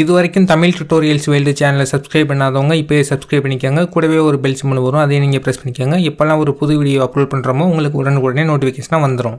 இது வரைக்கும் Tamil tutorials world சேனலை சப்ஸ்கிரைப் பண்ணாதவங்க இப்போயே சப்ஸ்கிரைப் பண்ணிக்கோங்க. கூடவே ஒரு பெல் சிம்பிள் வரும் அதையும் நீங்கள் ப்ரெஸ் பண்ணிக்கோங்க. இப்போல்லாம் ஒரு புது வீடியோ அப்லோட் பண்ணுறோமோ உங்களுக்கு உடனுக்குடனே நோட்டிஃபிகேஷனாக வந்துடும்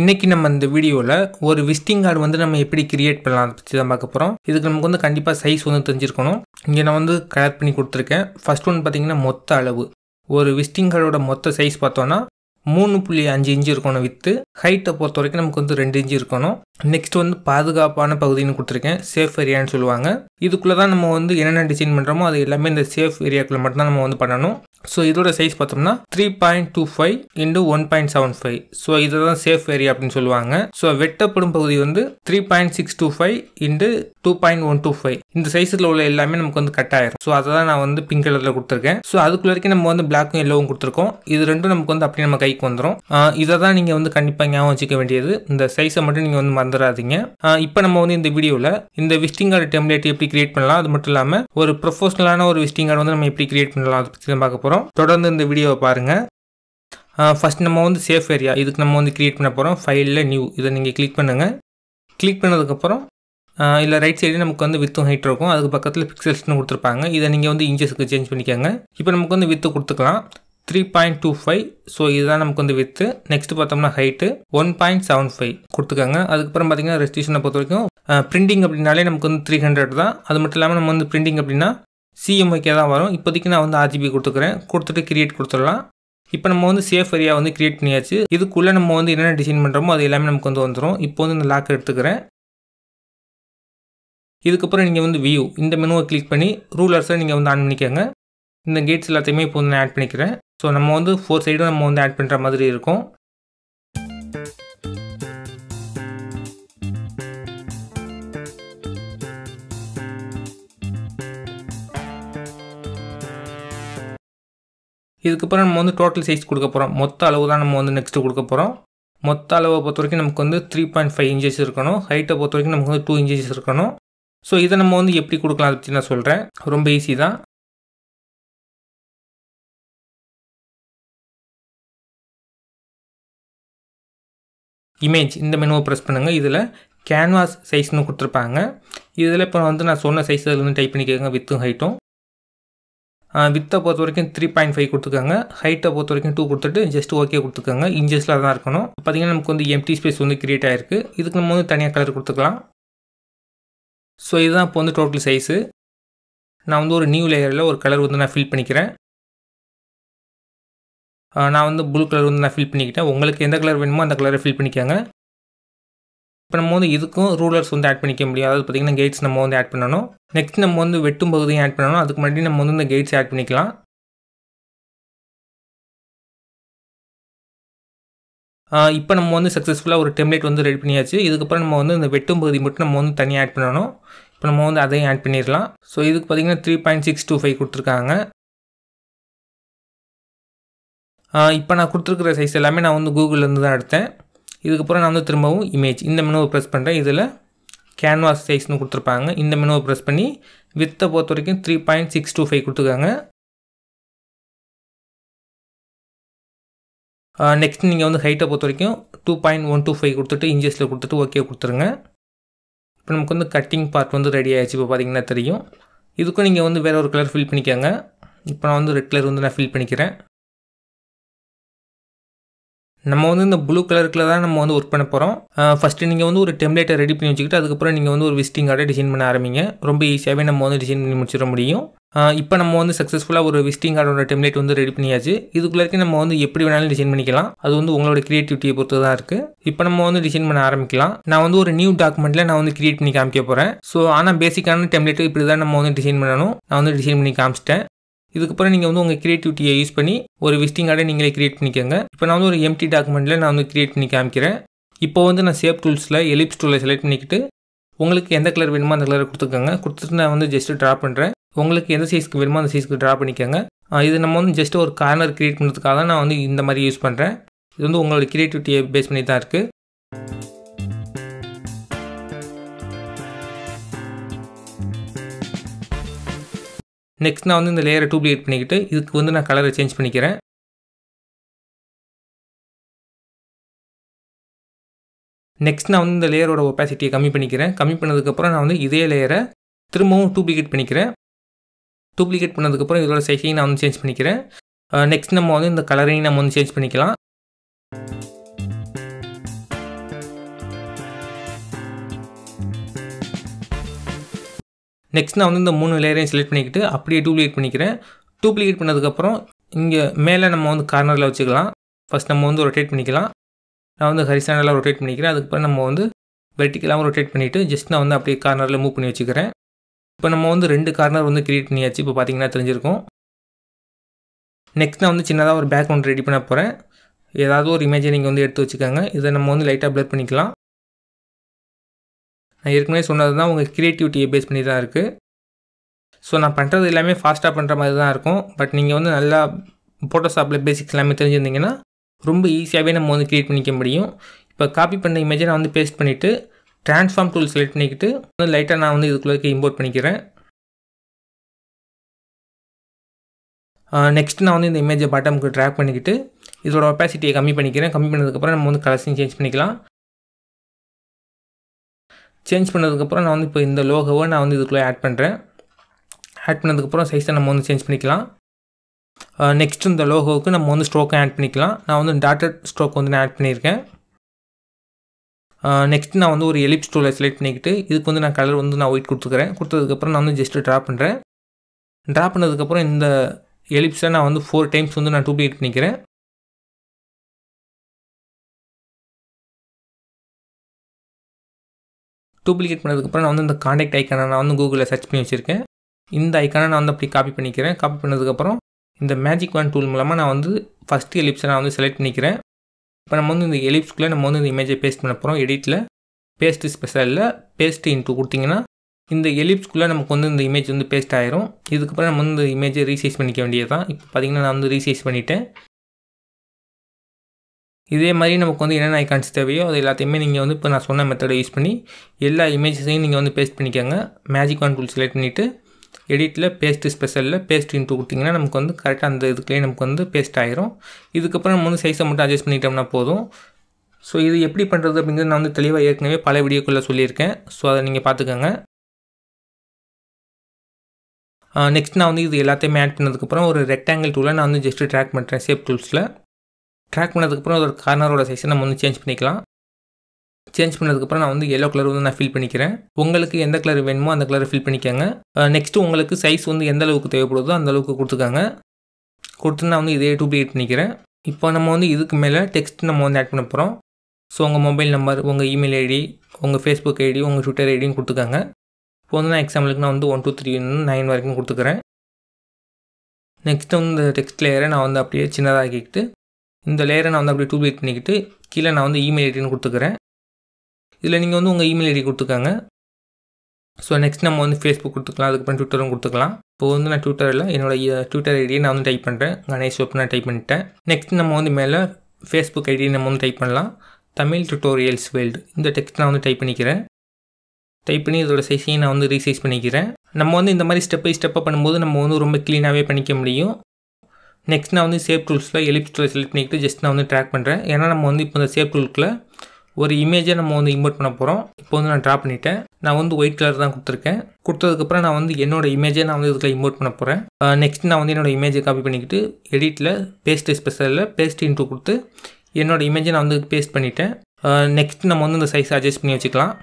இன்றைக்கி நம்ம இந்த வீடியோவில் ஒரு விசிட்டிங் கார்டு வந்து நம்ம எப்படி கிரியேட் பண்ணலாம் அதை பற்றி தான் பார்க்க போகிறோம் இதுக்கு நமக்கு வந்து கண்டிப்பாக சைஸ் வந்து தெரிஞ்சிருக்கணும். இங்கே நான் வந்து கலர் பண்ணி கொடுத்துருக்கேன். ஃபஸ்ட் ஒன்று பார்த்தீங்கன்னா மொத்த அளவு. ஒரு விசிட்டிங் மொத்த சைஸ் பார்த்தோன்னா மூணு புள்ளி அஞ்சு இன்ச்சு இருக்கணும் வித்து. ஹைட்டை பொறுத்த வரைக்கும் நமக்கு வந்து ரெண்டு இன்ச்சு இருக்கணும். நெக்ஸ்ட் வந்து பாதுகாப்பான பகுதின்னு கொடுத்துருக்கேன். சேஃப் ஏரியான்னு சொல்லுவாங்க. இதுக்குள்ளே தான் நம்ம வந்து என்னென்ன டிசைன் பண்ணுறோமோ அது எல்லாமே இந்த சேஃப் ஏரியாக்குள்ளே மட்டும்தான் நம்ம வந்து பண்ணணும். ஸோ இதோட சைஸ் பார்த்தோம்னா three point two five into one point seven five so இதை தான் சேஃப் ஏரியா அப்படின்னு சொல்லுவாங்க. ஸோ வெட்டப்படும் பகுதி வந்து three point six two five into two point one two five இந்த சைஸில் உள்ள எல்லாமே நமக்கு வந்து கட் ஆயிரும். ஸோ அதை தான் நான் வந்து பிங்க் கலரில் கொடுத்துருக்கேன். ஸோ அதுக்குள்ளே வரைக்கும் நம்ம வந்து பிளாக்கும் எல்லோவும் கொடுத்துருக்கோம். இது ரெண்டும் நமக்கு வந்து அப்படியே நம்ம கைக்கு வந்துடும் இதை தான் நீங்கள் வந்து கண்டிப்பாக ஞாபகம் வச்சுக்க வேண்டியது. இந்த சைஸை மட்டும் நீங்கள் வந்து மறந்துடாதீங்க. இப்போ நம்ம வந்து இந்த வீடியோவில் இந்த விசிட்டிங் கார்டு டெம்ப்ளேட் எப்படி கிரியேட் பண்ணலாம் அது மட்டும் இல்லாமல் ஒரு ப்ரொஃபஷனலான ஒரு விசிட்டிங் கார்டு வந்து நம்ம எப்படி கிரியேட் பண்ணலாம் அதை பற்றி தான் பார்க்க போகிறோம் தொடர்ந்து இந்த வீடியோவை பாருங்கள் ஃபஸ்ட் நம்ம வந்து சேஃப் ஏரியா இதுக்கு நம்ம வந்து கிரியேட் பண்ண போகிறோம் ஃபைலில் நியூ இதை நீங்கள் கிளிக் பண்ணுங்கள் கிளிக் பண்ணதுக்கப்புறம் இல்லை ரைட் சைடு நமக்கு வந்து வித்தும் ஹைட் இருக்கும். அதுக்கு பக்கத்தில் பிக்சல்ஸ்னு கொடுத்துருப்பாங்க. இதை நீங்கள் வந்து இன்ச்சஸ்க்கு சேஞ்ச் பண்ணிக்கோங்க. இப்போ நமக்கு வந்து வித்து கொடுத்துக்கலாம். Three point two five so இதுதான் நமக்கு வந்து வித்து நெக்ஸ்ட் பார்த்தோம்னா height one point seven five கொடுத்துக்கோங்க. அதுக்கப்புறம் பார்த்தீங்கன்னா ரெஸ்டியூஷனை பொறுத்த வரைக்கும் பிரிண்டிங் அப்படின்னாலே நமக்கு வந்து த்ரீ ஹண்ட்ரட் தான். அது மட்டும் இல்லாமல் நம்ம வந்து பிரிண்டிங் அப்படின்னா சிஎம்ஐக்கே தான் வரும். இப்போதைக்கு நான் வந்து ஆர்ஜிபி கொடுத்துக்கிறேன். கொடுத்துட்டு கிரியேட் கொடுத்துடலாம். இப்போ நம்ம வந்து சேஃப் ஏரியா வந்து கிரியேட் பண்ணியாச்சு. இதுக்குள்ளே நம்ம வந்து என்னென்ன டிசைன் பண்ணுறோமோ அது எல்லாமே நமக்கு வந்து வந்துடும் இப்போ வந்து இந்த லாக் எடுத்துக்கிறேன். இதுக்கப்புறம் நீங்கள் வந்து வியூ இந்த மெனுவை கிளிக் பண்ணி ரூலர்ஸை நீங்கள் வந்து ஆன் பண்ணிக்கோங்க. இந்த கேட்ஸ் எல்லாத்தையுமே இப்போ வந்து நான் ஆட் பண்ணிக்கிறேன். ஸோ நம்ம வந்து ஃபோர் சைடும் நம்ம வந்து ஆட் பண்ணுற மாதிரி இருக்கும். இதுக்கப்புறம் நம்ம வந்து டோட்டல் சைஸ் கொடுக்க போகிறோம் மொத்த அளவு தான் நம்ம வந்து நெக்ஸ்ட்டு கொடுக்க போகிறோம் மொத்த அளவை பொறுத்த வரைக்கும் நமக்கு வந்து த்ரீ பாயிண்ட் ஃபைவ் இன்ச்சஸ் இருக்கணும். ஹைட்டை பொறுத்த வரைக்கும் நமக்கு வந்து டூ இன்ச்சஸ் இருக்கணும். ஸோ இதை நம்ம வந்து எப்படி கொடுக்கலாம் அதை பற்றி நான் சொல்கிறேன் ரொம்ப ஈஸி தான். இமேஜ் இந்த மெனுவை ப்ரெஸ் பண்ணுங்கள் இதில் கேன்வாஸ் சைஸ்னு கொடுத்துருப்பாங்க. இதில் இப்போ வந்து நான் சொன்ன சைஸ் அதில் வந்து டைப் பண்ணிக்கோங்க. வித்தும் ஹைட்டும் வித்தை பொறுத்த வரைக்கும் த்ரீ பாயிண்ட் ஃபைவ் கொடுத்துக்கோங்க. ஹைட்டை பொறுத்த வரைக்கும் டூ கொடுத்துட்டு ஜஸ்ட் ஓகே கொடுத்துக்கோங்க. இன்ச்சஸில் தான் இருக்கணும். பார்த்தீங்கன்னா நமக்கு வந்து எம்டி ஸ்பேஸ் வந்து கிரியேட் ஆகிருக்கு இதுக்கு நம்ம வந்து தனியாக கலர் கொடுத்துக்கலாம். ஸோ இதுதான் இப்போ வந்து டோட்டல் சைஸு நான் வந்து ஒரு நியூ லேயரில் ஒரு கலர் வந்து நான் ஃபில் பண்ணிக்கிறேன். நான் வந்து ப்ளூ கலர் வந்து நான் ஃபில் பண்ணிக்கிட்டேன். உங்களுக்கு எந்த கலர் வேணுமோ அந்த கலரை ஃபில் பண்ணிக்கோங்க. இப்போ நம்ம வந்து இதுக்கும் ரூலர்ஸ் வந்து ஆட் பண்ணிக்க முடியும். அதாவது பார்த்திங்கன்னா கேட்ஸ் நம்ம வந்து ஆட் பண்ணணும். நெக்ஸ்ட் நம்ம வந்து வெட்டும் பகுதியும் ஆட் பண்ணணும். அதுக்கு முன்னாடி நம்ம வந்து இந்த கேட்ஸ் ஆட் பண்ணிக்கலாம். இப்போ நம்ம வந்து சக்ஸஸ்ஃபுல்லாக ஒரு டெம்ப்ளேட் வந்து ரெடி பண்ணியாச்சு. இதுக்கப்புறம் நம்ம வந்து இந்த வெட்டும் பகுதி மட்டும் நம்ம வந்து தனியாக ஆட் பண்ணணும். இப்போ நம்ம வந்து அதையும் ஆட் பண்ணிடலாம். ஸோ இதுக்கு பார்த்திங்கன்னா three point six two five கொடுத்துருக்காங்க. இப்போ நான் கொடுத்துருக்குற சைஸ் எல்லாமே நான் வந்து கூகுள்லேருந்து தான் எடுத்தேன். இதுக்கப்புறம் நான் வந்து திரும்பவும் இமேஜ் இந்த மெனுவை ப்ரெஸ் பண்ணுறேன் இதில் கேன்வாஸ் சைஸ்னு கொடுத்துருப்பாங்க. இந்த மெனுவை ப்ரெஸ் பண்ணி வித்தை பொறுத்த வரைக்கும் three point six two five கொடுத்துருக்காங்க. நெக்ஸ்ட் நீங்கள் வந்து ஹைட்டை பொறுத்த வரைக்கும் two point one two five கொடுத்துட்டு இன்ச்சஸில் கொடுத்துட்டு ஓகே கொடுத்துருங்க. இப்போ நமக்கு வந்து கட்டிங் பார்ட் வந்து ரெடி ஆகிடுச்சு இப்போ பார்த்தீங்கன்னா தெரியும். இதுக்கும் நீங்கள் வந்து வேறு ஒரு கலர் ஃபில் பண்ணிக்கோங்க. இப்போ நான் வந்து ரெட் கலர் வந்து நான் ஃபில் பண்ணிக்கிறேன். நம்ம வந்து இந்த ப்ளூ கலருக்குள்ள தான் நம்ம வந்து ஒர்க் பண்ண போகிறோம் ஃபஸ்ட்டு நீங்கள் வந்து ஒரு டெம்ப்ளேட்டை ரெடி பண்ணி வச்சுக்கிட்டு அதுக்கப்புறம் நீங்கள் வந்து ஒரு விசிட்டிங் கார்டை டிசைன் பண்ண ஆரம்பிங்க. ரொம்ப ஈஸியாகவே நம்ம வந்து டிசைன் பண்ணி முடிச்சிட முடியும். இப்போ நம்ம வந்து சக்ஸஸ்ஃபுல்லாக ஒரு விசிட்டிங் கார்டோட டெம்லேட் வந்து ரெடி பண்ணியாச்சு. இதுக்குள்ளே நம்ம வந்து எப்படி வேணாலும் டிசைன் பண்ணிக்கலாம். அது வந்து உங்களோட கிரியேட்டிவிட்டியை பொறுத்து தான் இருக்குது இப்போ நம்ம வந்து டிசைன் பண்ண ஆரம்பிக்கலாம். நான் வந்து ஒரு நியூ டாக்குமெண்ட்டில் நான் வந்து கிரியேட் பண்ணி காமிக்க போகிறேன் ஸோ ஆனால் பேசிக்கான டெம்லேட்டு இப்படி தான் நம்ம வந்து டிசைன் பண்ணணும். நான் வந்து டிசைன் பண்ணி காமிச்சிட்டேன். இதுக்கப்புறம் நீங்கள் வந்து உங்கள் க்ரியேட்டிவிட்டியை யூஸ் பண்ணி ஒரு விசிட்டிங் கார்டை நீங்களே கிரியேட் பண்ணிக்கோங்க. இப்போ நான் வந்து ஒரு எம்டி டாக்குமெண்ட்டில் நான் வந்து கிரியேட் பண்ணி காமிக்கிறேன். இப்போ வந்து நான் சேப் டூல்ஸில் எலிப்ஸ் டூலை செலக்ட் பண்ணிக்கிட்டு உங்களுக்கு எந்த கலர் வேணுமோ அந்த கலரை கொடுத்துக்கோங்க. கொடுத்துட்டு நான் வந்து ஜஸ்ட்டு ட்ரா பண்ணுறேன் உங்களுக்கு எந்த சைஸ்க்கு வேணுமோ அந்த சைஸ்க்கு ட்ரா பண்ணிக்கோங்க. இது நம்ம வந்து ஜஸ்ட் ஒரு கார்னர் க்ரியேட் பண்ணுறதுக்காக தான் நான் வந்து இந்த மாதிரி யூஸ் பண்ணுறேன் இது வந்து உங்களோட க்ரியேட்டிவிட்டியை பேஸ் பண்ணி தான் இருக்குது நெக்ஸ்ட் நான் வந்து இந்த லேயரை டூப்ளிகேட் பண்ணிக்கிட்டு இதுக்கு வந்து நான் கலரை சேஞ்ச் பண்ணிக்கிறேன். நெக்ஸ்ட் நான் வந்து இந்த லேயரோட ஒப்பாசிட்டியை கம்மி பண்ணிக்கிறேன். கம்மி பண்ணதுக்கப்புறம் நான் வந்து இதே லேயரை திரும்பவும் டூப்ளிகேட் பண்ணிக்கிறேன். டூப்ளிகேட் பண்ணதுக்கப்புறம் இதோட சைஸையும் நான் வந்து சேஞ்ச் பண்ணிக்கிறேன். நெக்ஸ்ட் நம்ம வந்து இந்த கலரையும் நம்ம வந்து சேஞ்ச் பண்ணிக்கலாம். நெக்ஸ்ட் நான் வந்து இந்த மூணு லேயரையும் செலக்ட் பண்ணிக்கிட்டு அப்படியே டூப்ளிகேட் பண்ணிக்கிறேன். டூப்ளிகேட் பண்ணதுக்கப்புறம் இங்கே மேலே நம்ம வந்து கார்னரில் வச்சுக்கலாம். ஃபஸ்ட் நம்ம வந்து ரொட்டேட் பண்ணிக்கலாம். நான் வந்து ஹரிசானலாக ரொட்டேட் பண்ணிக்கிறேன். அதுக்கப்புறம் நம்ம வந்து வெர்டிக்கலாகவும் ரொட்டேட் பண்ணிவிட்டு ஜஸ்ட் நான் வந்து அப்படியே கார்னரில் மூவ் பண்ணி வச்சுக்கிறேன். இப்போ நம்ம வந்து ரெண்டு கார்னர் வந்து க்ரியேட் பண்ணியாச்சு. இப்போ பார்த்தீங்கன்னா தெரிஞ்சிருக்கும். நெக்ஸ்ட் நான் வந்து சின்னதாக ஒரு பேக்ரவுண்ட் ரெடி பண்ண போகிறேன் ஏதாவது ஒரு இமேஜை நீங்கள் வந்து எடுத்து வச்சுக்கோங்க. இதை நம்ம வந்து லைட்டாக ப்ளர் பண்ணிக்கலாம். நான் ஏற்கனவே சொன்னது தான் உங்கள் க்ரியேட்டிவிட்டியை பேஸ் பண்ணி தான் இருக்குது ஸோ நான் பண்ணுறது எல்லாமே ஃபாஸ்ட்டாக பண்ணுற மாதிரி தான் இருக்கும். பட் நீங்கள் வந்து நல்லா ஃபோட்டோஷாப்பில் பேசிக்ஸ் எல்லாமே தெரிஞ்சிருந்தீங்கன்னா ரொம்ப ஈஸியாகவே நம்ம வந்து க்ரியேட் பண்ணிக்க முடியும். இப்போ காப்பி பண்ண இமேஜை நான் வந்து பேஸ்ட் பண்ணிவிட்டு ட்ரான்ஸ்ஃபார்ம் டூல் செலக்ட் பண்ணிக்கிட்டு வந்து லைட்டாக நான் வந்து இதுக்குள்ளே இம்போர்ட் பண்ணிக்கிறேன். நெக்ஸ்ட் நான் வந்து இந்த இமேஜை பாட்டமுக்கு ட்ராக் பண்ணிக்கிட்டு இதோட ஒப்பாசிட்டியை கம்மி பண்ணிக்கிறேன். கம்மி பண்ணதுக்கப்புறம் நம்ம வந்து கலர்ஸையும் சேஞ்ச் பண்ணிக்கலாம். சேஞ்ச் பண்ணதுக்கப்புறம் நான் வந்து இப்போ இந்த லோகோவை நான் வந்து இதுக்குள்ளே ஆட் பண்ணுறேன் ஆட் பண்ணதுக்கப்புறம் சைஸை நம்ம வந்து சேஞ்ச் பண்ணிக்கலாம். நெக்ஸ்ட் இந்த லோகோவுக்கு நம்ம வந்து ஸ்ட்ரோக்கை ஆட் பண்ணிக்கலாம். நான் வந்து டாட்டட் ஸ்ட்ரோக் வந்து நான் ஆட் பண்ணியிருக்கேன். நெக்ஸ்ட் நான் வந்து ஒரு எலிப்ஸ் டூலை செலக்ட் பண்ணிக்கிட்டு இதுக்கு வந்து நான் கலர் வந்து நான் ஒயிட் கொடுத்துக்கிறேன். கொடுத்ததுக்கப்புறம் நான் வந்து ஜஸ்ட்டு ட்ரா பண்ணுறேன் ட்ரா பண்ணதுக்கப்புறம் இந்த எலிப்ஸை நான் வந்து ஃபோர் டைம்ஸ் வந்து நான் டூப்ளிகேட் பண்ணிக்கிறேன். டூப்ளிகேட் பண்ணதுக்கப்புறம் நான் வந்து இந்த காண்டாக்ட் ஐக்கானை நான் வந்து கூகுளில் சர்ச் பண்ணி வச்சுருக்கேன். இந்த ஐக்கானை நான் வந்து அப்படி காப்பி பண்ணிக்கிறேன். காப்பி பண்ணதுக்கப்புறம் இந்த மேஜிக் ஒன் டூல் மூலமாக நான் வந்து ஃபஸ்ட்டு எலிப்ஸை நான் வந்து செலக்ட் பண்ணிக்கிறேன். இப்போ நம்ம வந்து இந்த எலிப்ஸ்க்குள்ளே நம்ம வந்து இந்த இமேஜை பேஸ்ட் பண்ண போகிறோம் எடிட்டில் பேஸ்ட் ஸ்பெஷலில் பேஸ்ட் இன்ட்டு கொடுத்தீங்கன்னா இந்த எலிப்ஸ்க்குள்ளே நமக்கு வந்து இந்த இமேஜ் வந்து பேஸ்ட் ஆயிரும். இதுக்கப்புறம் நம்ம வந்து இந்த இமேஜை ரீசைஸ் பண்ணிக்க வேண்டியது தான் இப்போ பார்த்தீங்கன்னா நான் வந்து ரீசைஸ் பண்ணிட்டேன். இதே மாதிரி நமக்கு வந்து என்னென்ன ஐக்கான்ஸ் தேவையோ அது எல்லாத்தையுமே நீங்கள் வந்து இப்போ நான் சொன்ன மெத்தடை யூஸ் பண்ணி எல்லா இமேஜஸையும் நீங்கள் வந்து பேஸ்ட் பண்ணிக்கோங்க. மேஜிக் ஒன் டூல் செலக்ட் பண்ணிவிட்டு எடிட்டில் பேஸ்ட் ஸ்பெஷலில் பேஸ்ட் இன்ட்டு கொடுத்தீங்கன்னா நமக்கு வந்து கரெக்டாக அந்த இதுக்குள்ளே நமக்கு வந்து பேஸ்ட் ஆயிரும். இதுக்கப்புறம் நம்ம வந்து சைஸை மட்டும் அட்ஜஸ்ட் பண்ணிட்டோம்னா போதும். ஸோ இது எப்படி பண்ணுறது அப்படிங்கிறது நான் வந்து தெளிவாக ஏற்கனவே பல வீடியோக்குள்ளே சொல்லியிருக்கேன். ஸோ அதை நீங்கள் பார்த்துக்கோங்க. நெக்ஸ்ட் நான் வந்து இது எல்லாத்தையுமே ஆட் பண்ணதுக்கப்புறம் ஒரு ரெக்டாங்கிள் டூலை நான் வந்து ஜஸ்ட்டு ட்ராக் பண்ணுறேன் சேப் டூல்ஸில் ட்ராக் பண்ணதுக்கப்புறம் அதோட கார்னரோட சைஸை நம்ம வந்து சேஞ்ச் பண்ணிக்கலாம். சேஞ்ச் பண்ணதுக்கப்புறம் நான் வந்து எல்லோ கலர் வந்து நான் ஃபில் பண்ணிக்கிறேன். உங்களுக்கு எந்த கலர் வேணுமோ அந்த கலரை ஃபில் பண்ணிக்கோங்க. நெக்ஸ்ட்டு உங்களுக்கு சைஸ் வந்து எந்த அளவுக்கு தேவைப்படுதோ அந்த அளவுக்கு கொடுத்துக்காங்க. கொடுத்து நான் வந்து இதே டூப்ளிகேட் பண்ணிக்கிறேன். இப்போ நம்ம வந்து இதுக்கு மேலே டெக்ஸ்ட் நம்ம வந்து ஆட் பண்ண போகிறோம் ஸோ உங்கள் மொபைல் நம்பர் உங்கள் இமெயில் ஐடி உங்கள் ஃபேஸ்புக் ஐடி உங்கள் ட்விட்டர் ஐடியும் கொடுத்துக்காங்க. இப்போ வந்து நான் எக்ஸாம்பிளுக்கு நான் வந்து ஒன் டூ த்ரீ நைன் வரைக்கும் கொடுத்துக்கிறேன். நெக்ஸ்ட்டு வந்து இந்த டெக்ஸ்ட் லேயரை நான் வந்து அப்படியே சின்னதாக்கிக்கிட்டு இந்த லேயரை நான் வந்து அப்படியே டூப்ளிகேட் பண்ணிக்கிட்டு கீழே நான் வந்து இமெயில் ஐடின்னு கொடுத்துக்கிறேன். இதில் நீங்கள் வந்து உங்கள் இமெயில் ஐடி கொடுத்துக்காங்க. ஸோ நெக்ஸ்ட் நம்ம வந்து ஃபேஸ்புக் கொடுத்துக்கலாம் அதுக்கப்புறம் ட்விட்டரும் கொடுத்துக்கலாம். இப்போ வந்து நான் ட்விட்டரில் என்னோடய ட்விட்டர் ஐடியை நான் வந்து டைப் பண்ணுறேன் கணேஷ் ஒப் நான் டைப் பண்ணிட்டேன். நெக்ஸ்ட் நம்ம வந்து மேலே ஃபேஸ்புக் ஐடி நம்ம வந்து டைப் பண்ணலாம். தமிழ் டுட்டோரியல்ஸ் வேல்டு இந்த டெக்ஸ்ட் நான் வந்து டைப் பண்ணிக்கிறேன். டைப் பண்ணி இதோட சைஸையும் நான் வந்து ரீசைஸ் பண்ணிக்கிறேன். நம்ம வந்து இந்த மாதிரி ஸ்டெப் பை ஸ்டெப்பாக பண்ணும்போது நம்ம வந்து ரொம்ப க்ளீனாகவே பண்ணிக்க முடியும். நெக்ஸ்ட் நான் வந்து சேஃப் டூல்ஸில் எலிப்ஸ் டூலை செலக்ட் பண்ணிக்கிட்டு ஜஸ்ட் நான் வந்து ட்ராக் பண்ணுறேன் ஏன்னா நம்ம வந்து இப்போ இந்த சேஃப் டூலுக்குள்ள ஒரு இமேஜை நம்ம வந்து இம்போர்ட் பண்ண போகிறோம் இப்போ வந்து நான் ட்ரா பண்ணிட்டேன். நான் வந்து ஒயிட் கலர் தான் கொடுத்துருக்கேன். கொடுத்ததுக்கப்புறம் நான் வந்து என்னோட இமேஜை நான் வந்து இதில் இம்போர்ட் பண்ண போகிறேன் நெக்ஸ்ட் நான் வந்து என்னோட இமேஜை காப்பி பண்ணிக்கிட்டு எடிட்டில் பேஸ்ட் ஸ்பெஷலில் பேஸ்ட் இன்ட்டு கொடுத்து என்னோட இமேஜை நான் வந்து பேஸ்ட் பண்ணிட்டேன். நெக்ஸ்ட் நம்ம வந்து இந்த சைஸ் அட்ஜஸ்ட் பண்ணி வச்சுக்கலாம்.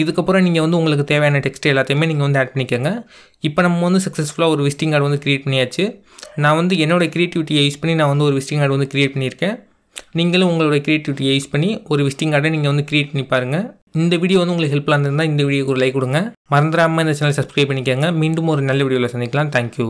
இதுக்கப்புறம் நீங்கள் வந்து உங்களுக்கு தேவையான டெக்ஸ்ட் எல்லாத்தையுமே நீங்கள் வந்து ஆட் பண்ணிக்கோங்க. இப்போ நம்ம வந்து சக்ஸஸ்ஃபுல்லாக ஒரு விசிட்டிங் கார்டு வந்து க்ரியேட் பண்ணியாச்சு. நான் வந்து என்னோடய க்ரியேட்டிவிட்டியை யூஸ் பண்ணி நான் வந்து ஒரு விசிட்டிங் கார்டு வந்து க்ரியேட் பண்ணியிருக்கேன். நீங்களும் உங்களோட க்ரியேட்டிவிட்டியை யூஸ் பண்ணி ஒரு விசிட்டிங் கார்டை நீங்கள் வந்து க்ரியேட் பண்ணி பாருங்கள் இந்த வீடியோ வந்து உங்களுக்கு ஹெல்ப்ஃபுல்லாக இருந்திருந்தால் இந்த வீடியோக்கு ஒரு லைக் கொடுங்க. மறந்துடாமல் இந்த சேனல் சப்ஸ்கிரைப் பண்ணிக்கோங்க. மீண்டும் ஒரு நல்ல வீடியோவில் சந்திக்கலாம். தேங்க்யூ